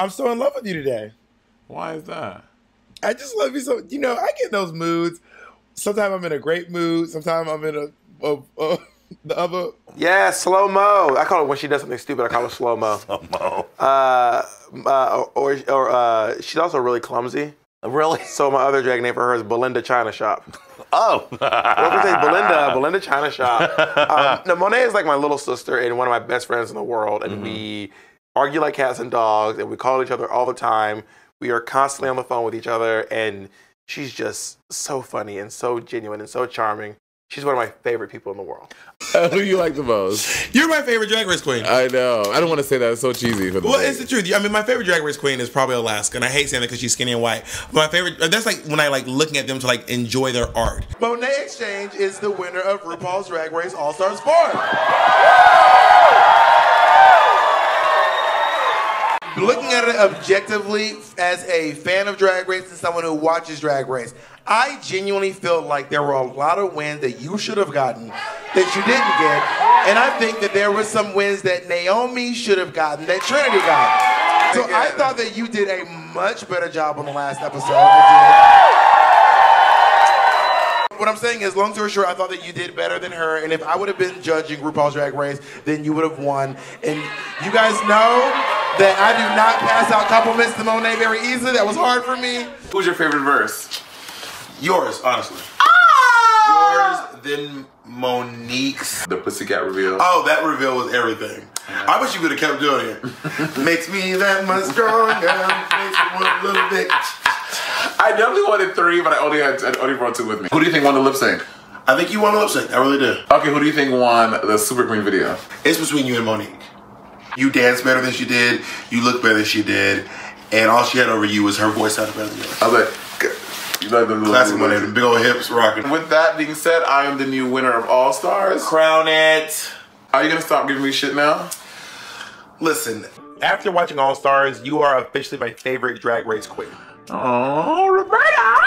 I'm so in love with you today. Why is that? I just love you so. You know, I get those moods. Sometimes I'm in a great mood. Sometimes I'm in a, a, a the other. Yeah, slow mo. I call it when she does something stupid. I call it slow mo. Slow mo. Uh, uh, or or uh, she's also really clumsy. Really? So my other drag name for her is Belinda China Shop. Oh. What if I say Belinda? Belinda China Shop. Um, no, Monet is like my little sister and one of my best friends in the world, and we argue like cats and dogs, and we call each other all the time. We are constantly on the phone with each other, and she's just so funny and so genuine and so charming. She's one of my favorite people in the world. Who do you like the most? You're my favorite drag race queen. I know. I don't want to say that. It's so cheesy. For the Well, thing. it's the truth. I mean, my favorite drag race queen is probably Alaska, and I hate saying that because she's skinny and white. But my favorite, uh, that's like when I like looking at them to like enjoy their art. Monét X Change is the winner of RuPaul's Drag Race All Stars 4. Looking at it objectively as a fan of Drag Race and someone who watches Drag Race, I genuinely feel like there were a lot of wins that you should have gotten that you didn't get. And I think that there were some wins that Naomi should have gotten that Trinity got. So I thought that you did a much better job on the last episode. What I'm saying is, long story short, I thought that you did better than her. And if I would have been judging RuPaul's Drag Race, then you would have won. And you guys know that I do not pass out compliments to Monet very easily. That was hard for me. Who's your favorite verse? Yours, honestly. Ah! Yours, then Monique's. The Pussycat reveal. Oh, that reveal was everything. I wish you would have kept doing it. Makes me that much stronger. Makes me want a little bit. I definitely wanted three, but I only had I only brought two with me. Who do you think won the lip sync? I think you won the lip sync. I really do. Okay, who do you think won the Super Queen video? It's between you and Monique. You dance better than she did. You look better than she did. And all she had over you was her voice sounded better than yours. I was like, you like the little Classic Monet, the big old hips rocking. With that being said, I am the new winner of All Stars. Crown it. Are you gonna stop giving me shit now? Listen, after watching All Stars, you are officially my favorite drag race queen. Oh, Roberta!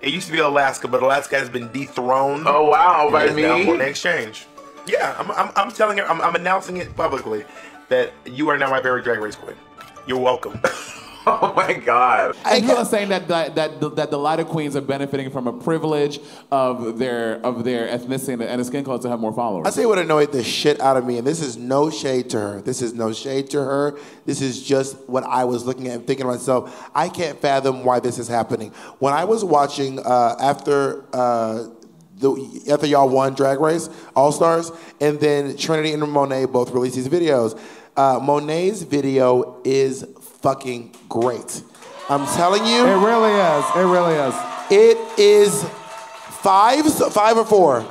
It used to be Alaska, but Alaska has been dethroned. Oh wow, by It's now me. Monét X Change. Yeah, I'm, I'm, I'm telling her, I'm, I'm announcing it publicly that you are now my favorite drag race queen. You're welcome. Oh my god. And people are saying that that that the, that the lighter queens are benefiting from a privilege of their of their ethnicity and, and the skin color to have more followers. I say what annoyed the shit out of me, and this is no shade to her. This is no shade to her. This is just what I was looking at and thinking to myself. I can't fathom why this is happening. When I was watching uh, after. Uh, the, after y'all won Drag Race All Stars, and then Trinity and Monet both released these videos. Uh, Monet's video is fucking great. I'm telling you. It really is. It really is. It is five, five or four,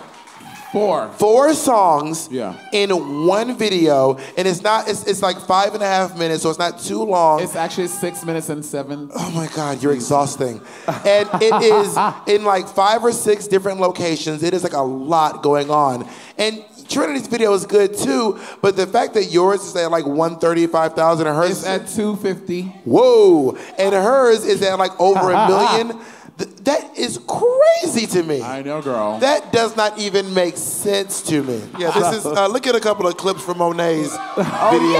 Four. four songs Yeah. in one video, and it's not. It's, it's like five and a half minutes, so it's not too long. It's actually six minutes and seven. Oh my God, you're exhausting. And it is in like five or six different locations. It is like a lot going on. And Trinity's video is good too, but the fact that yours is at like 135,000 and hers It's at two fifty. whoa, and hers is at like over a million. Th- that is crazy to me. I know, girl. That does not even make sense to me. Yeah, this is. Uh, look at a couple of clips from Monet's video.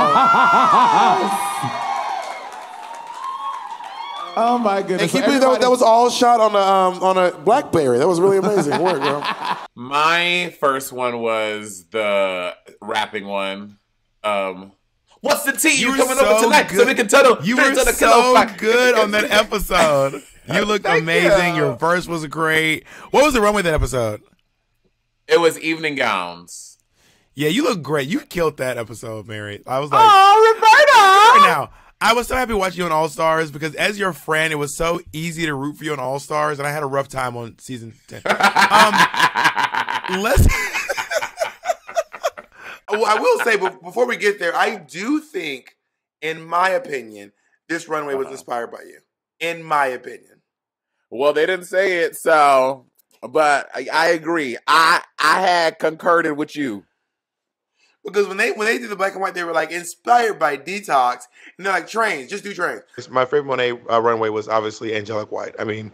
oh my goodness. And keep So it that, everybody- that was all shot on a um, on a BlackBerry. That was really amazing work, girl. My first one was the rapping one. Um, what's the tea? You, were coming so over tonight so we can tunnel. You straight were so good on that episode. You looked Thank amazing. you. Your verse was great. What was the runway that episode? It was evening gowns. Yeah, you look great. You killed that episode, Mary. I was like, Oh, right Roberta! now. I was so happy watching you on All Stars because as your friend, it was so easy to root for you on All Stars, and I had a rough time on season ten. Um, let's. well, I will say, but before we get there, I do think, in my opinion, this runway was inspired by you. In my opinion, Well, they didn't say it, so but I, I agree. I I had concurred with you. because when they when they did the black and white, they were like inspired by Detox, and they're like trains, just do trains. My favorite Monet uh, runway was obviously Angelic White. I mean,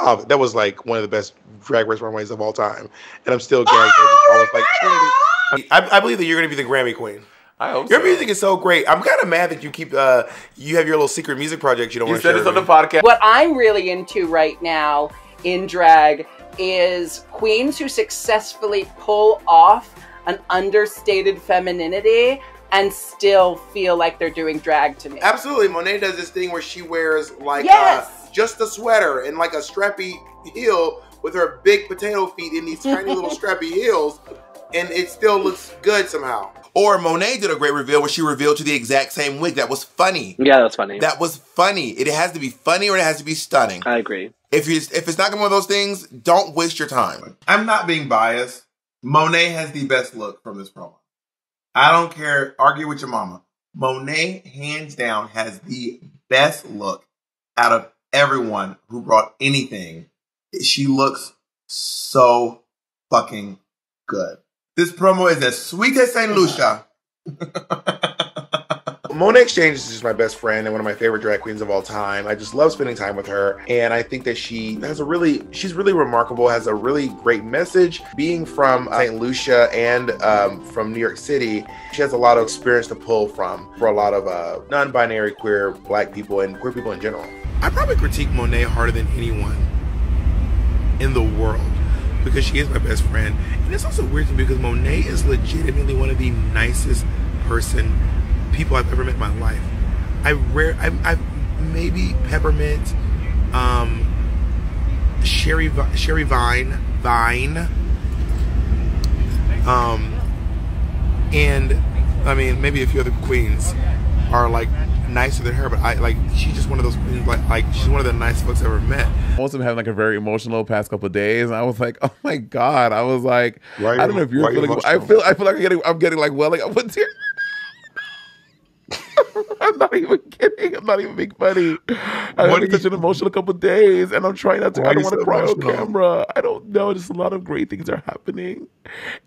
uh, that was like one of the best drag race runways of all time, and I'm still gagged. that I was like I, I believe that you're going to be the Grammy queen. I hope Your so. music is so great. I'm kind of mad that you keep uh you have your little secret music project you don't want to said share. this on the podcast. What I'm really into right now in drag is queens who successfully pull off an understated femininity and still feel like they're doing drag to me. Absolutely, Monet does this thing where she wears like Yes. uh, just a sweater and like a strappy heel with her big potato feet in these tiny little strappy heels, and it still looks good somehow. Or Monet did a great reveal where she revealed to the exact same wig. That was funny. Yeah, that was funny. That was funny. It has to be funny or it has to be stunning. I agree. If you if it's not gonna be one of those things, don't waste your time. I'm not being biased. Monet has the best look from this promo. I don't care. Argue with your mama. Monet, hands down, has the best look out of everyone who brought anything. She looks so fucking good. This promo is as sweet as Saint Lucia. Monét X Change is just my best friend and one of my favorite drag queens of all time. I just love spending time with her, and I think that she has a really, she's really remarkable. Has a really great message. Being from St. Lucia and um, from New York City, she has a lot of experience to pull from for a lot of uh, non-binary queer Black people and queer people in general. I probably critique Monet harder than anyone in the world because she is my best friend. And it's also weird to me because Monet is legitimately one of the nicest person people I've ever met in my life. I rare I I maybe peppermint, um, Sherry Sherry Vine Vine, um, and I mean maybe a few other queens are like nicer than her, but I like she's just one of those queens like like she's one of the nicest folks I've ever met. also been having like a very emotional past couple of days, and I was like, oh my god, I was like, Why I don't know if you're why you feeling. I emotional? feel, I feel like I'm getting, I'm getting like welling up with tears. I'm not even kidding. I'm not even being funny. What had such an emotional couple of days, and I'm trying not to. I don't want to so cry on camera. I don't know. Just a lot of great things are happening,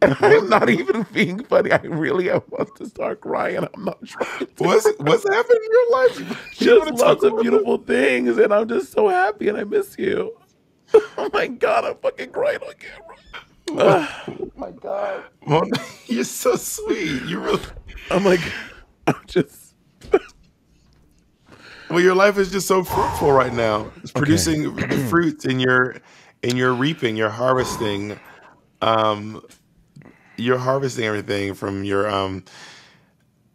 and I'm not even being funny. I really am about to start crying. I'm not trying. To. What's what's happening in your life? You just lots of beautiful things, and I'm just so happy, and I miss you. oh my god, I'm fucking crying on camera. it? Oh Monet, you're so sweet. You really I'm like, I'm just. Well, your life is just so fruitful right now. It's producing the fruits in your in your reaping, you're harvesting um you're harvesting everything from your um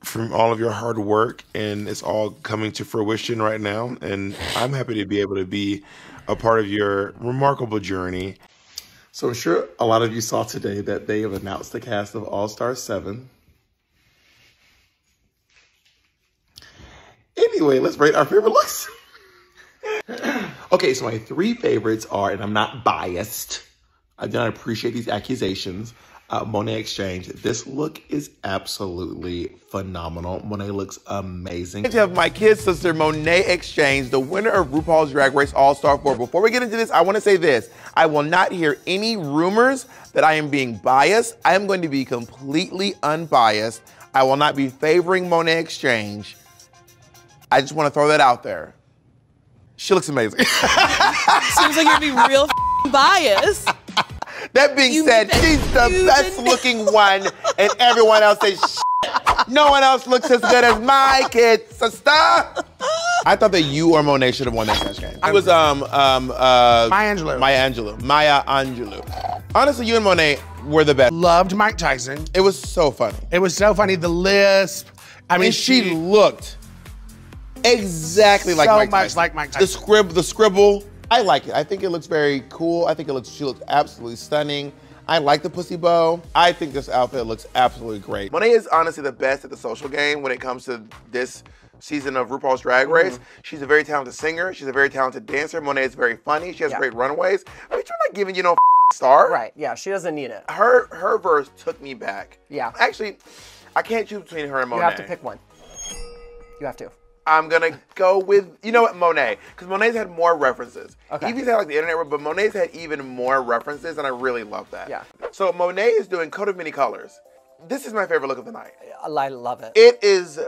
from all of your hard work and it's all coming to fruition right now and I'm happy to be able to be a part of your remarkable journey. So I'm sure a lot of you saw today that they have announced the cast of All Star 7. Anyway, let's rate our favorite looks. okay, so my three favorites are, and I'm not biased, I do not appreciate these accusations. Uh, Monét X Change. This look is absolutely phenomenal. Monet looks amazing. to have my kid sister Monét X Change, the winner of RuPaul's Drag Race All Star 4. Before we get into this, I want to say this. I will not hear any rumors that I am being biased. I am going to be completely unbiased. I will not be favoring Monét X Change. I just want to throw that out there. She looks amazing. Seems like you're be real biased. that being You said, mean- she's the best mean- looking one, and everyone else is. No one else looks as good as my kid sister. I thought that you or Monet should have won that Snatch game. It was um um uh Maya Angelou. Maya Angelou. Maya Angelou. Honestly, you and Monet were the best. Loved Mike Tyson. It was so funny. It was so funny. The lisp. I mean, and she, looked exactly like So Mike much Tyson. like Mike Tyson. The Tyson. scrib, the scribble. I like it. I think it looks very cool. I think it looks. She looks absolutely stunning. I like the pussy bow. I think this outfit looks absolutely great. Monet is honestly the best at the social game when it comes to this season of RuPaul's Drag mm-hmm. Race. She's a very talented singer. She's a very talented dancer. Monet is very funny. She has Yeah. great runways. But you're not giving you no star. Right. Yeah, she doesn't need it. Her her verse took me back. Yeah. Actually, I can't choose between her and Monet. You have to pick one. You have to. I'm gonna go with you know what Monet because Monet's had more references. Okay. Evie's had like the internet, but Monet's had even more references, and I really love that. Yeah. So Monet is doing Coat of Many Colors. This is my favorite look of the night. I love it. It is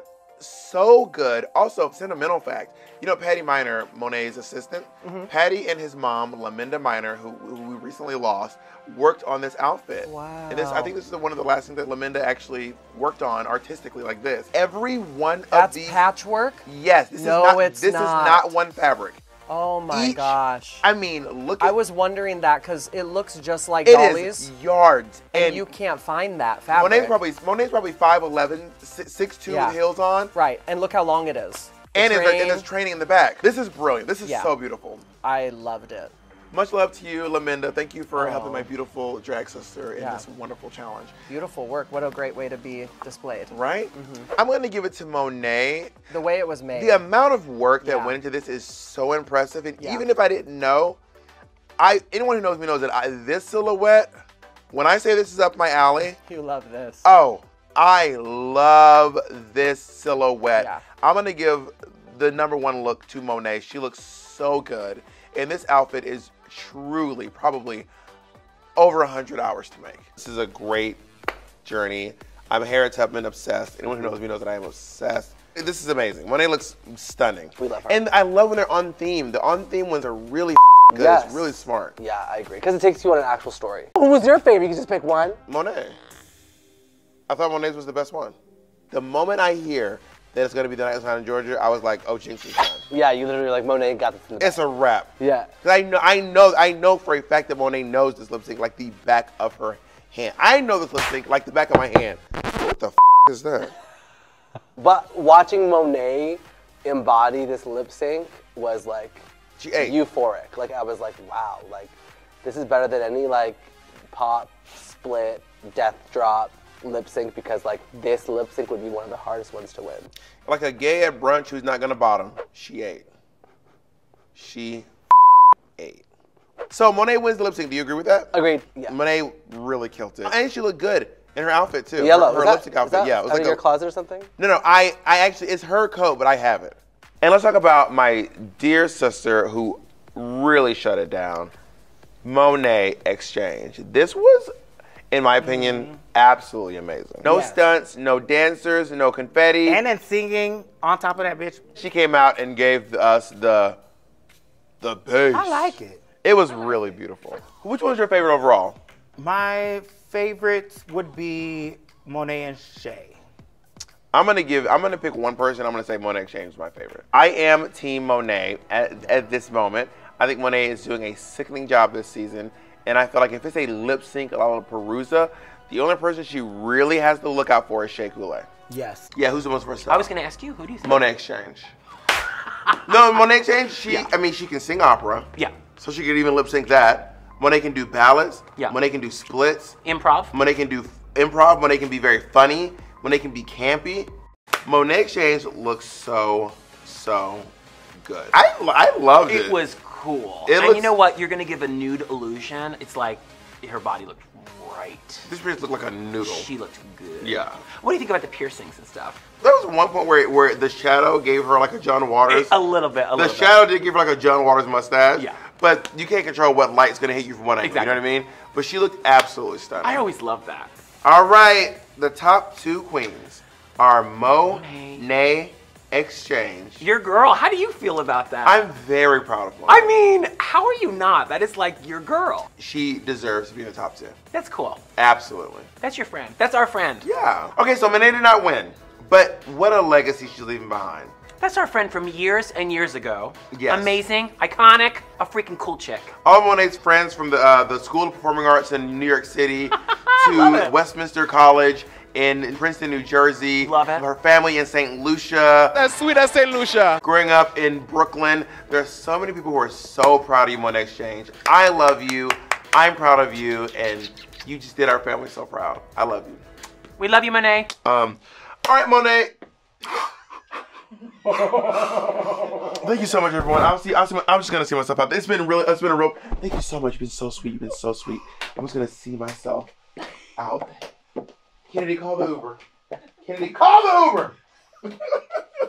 so good. Also, sentimental fact. You know, Patty Miner, Monet's assistant. Mm-hmm. Patty and his mom, Laminda Miner, who, who we recently lost, worked on this outfit. Wow. And this, I think this is one of the last things that Laminda actually worked on artistically, like this. Every one That's of these. patchwork? Yes. This No, is not, it's This not. is not one fabric. Oh my Each- gosh. I mean, look at I was wondering that because it looks just like It Dolly's. is yards. and, And you can't find that fabric. Monet's probably Monet's probably 5'11", 6'2", Yeah. with heels on. Right, and look how long it is. The And, it's, and there's training in the back. This is brilliant. This is Yeah. so beautiful. I loved it. Much love to you, Laminda. Thank you for Oh. helping my oh. beautiful drag sister in Yeah. this wonderful challenge. Beautiful work. What a great way to be displayed. Right? Mm-hmm. I'm going to give it to Monet. The way it was made. The amount of work that Yeah. went into this is so impressive. And Yeah. even if I didn't know, I anyone who knows me knows that I, this silhouette, when I say this is up my alley, You love this. Oh, I love this silhouette. I'm gonna give the number one look to Monet. She looks so good, and this outfit is truly probably over 100 hours to make. This is a great journey. I'm Harriet Tubman obsessed. Anyone who knows me knows that I am obsessed. This is amazing. Monet looks stunning. We love her. And I love when they're on theme. The on theme ones are really good. Yes. It's really smart. Yeah, I agree. Because it takes you on an actual story. Who was your favorite? You can just pick one. Monet. I thought Monet's was the best one. The moment I hear that it's gonna be the night in Georgia, I was like, oh, Jinkx is done. Yeah, you literally like Monet got this in the It's a wrap. Yeah. 'Cause I know, I know, I know for a fact that Monet knows this lip sync like the back of her hand. I know this lip sync like the back of my hand. What the f- is that? But watching Monet embody this lip sync was like She euphoric. Like I was like, wow, like this is better than any like pop, split, death drop lip sync because like this lip sync would be one of the hardest ones to win. Like a gay at brunch who's not gonna bottom. She ate. She ate. So Monet wins the lip sync. Do you agree with that? Agreed. Yeah. Monet really killed it, and she looked good in her outfit too. Yellow. Her, her that- lipstick outfit. that yeah, it was out like in a- your closet or something? No, no, I, I actually, it's her coat, but I have it. And let's talk about my dear sister who really shut it down, Monet Exchange. This was, in my opinion, absolutely amazing. No Yes. stunts, no dancers, no confetti. And then singing on top of that bitch. she came out and gave us the, the bass. I like it. It was really beautiful. Which one was your favorite overall? My favorites would be Monet and Shea. I'm gonna give. I'm gonna pick one person. I'm gonna say Monét X Change is my favorite. I am Team Monet at, at this moment. I think Monet is doing a sickening job this season, and I feel like if it's a lip sync, a la Perusa, the only person she really has to look out for is Shea Coulee. Yes. Yeah, who's the most versatile? I was going to ask you, who do you think? Monét X Change. no, Monét X Change. She. I mean, she can sing opera. Yeah. So she could even lip sync that. Monet can do ballads. Yeah. Monet can do splits. Improv. Monet can do improv. Monet can be very funny. Monet can be campy. Monét X Change looks so, so good. I, I loved it. It was cool. It and looks- you know what? You're going to give a nude illusion. It's like her body looked right. This bitch looked like a noodle. She looked good. Yeah. What do you think about the piercings and stuff? There was one point where where the shadow gave her like a John Waters. A little bit. A the little shadow did give her like a John Waters mustache. Yeah. But you can't control what light's gonna hit you from one angle. You know what I mean? But she looked absolutely stunning. I always love that. All right, the top two queens are Mo, Nay, Exchange. Your girl. How do you feel about that? I'm very proud of Mo. I mean, how are you not? That is like your girl. she deserves to be in the top 10. That's cool. Absolutely. That's your friend. That's our friend. Yeah. Okay, so Monet did not win, but what a legacy she's leaving behind. That's our friend from years and years ago. Yes. Amazing, iconic, a freaking cool chick. All of Monet's friends from the uh, the School of Performing Arts in New York City to Westminster College in Princeton, New Jersey. Love it. Her family in St. Lucia. That's sweet as St. Lucia. Growing up in Brooklyn, there's so many people who are so proud of you, Monét X Change. I love you. I'm proud of you, and you just did our family so proud. I love you. We love you, Monet. Um, all right, Monet. Thank you so much, everyone. I'll see. I'll see I'm just gonna see myself out. there. It's been really. It's been a real. Thank you so much. You've been so sweet. You've been so sweet. I'm just gonna see myself out. Kennedy, call the Uber. Kennedy, call the Uber!